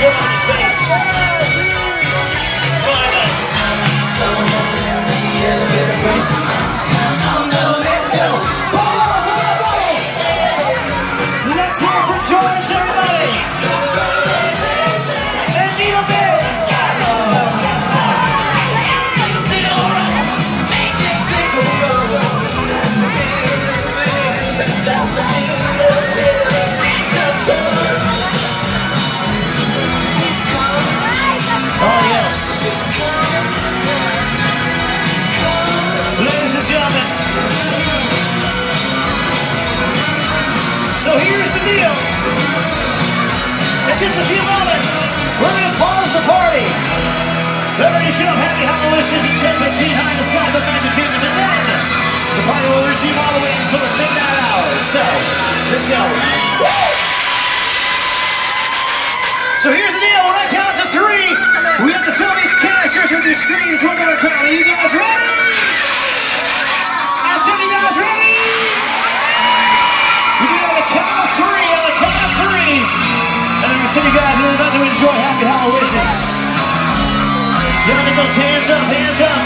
Give them space. Deal. In just a few moments, we're going to pause the party. Everybody show up happy Halloween at 10 15 high in the sky, but Magic Kingdom, and then the party will resume all the way until the midnight hours. So, let's go. So here's the deal. When I count to three, we have to fill these canisters with these screens one more time. Are you guys ready? Halloween. Those hands up, hands up.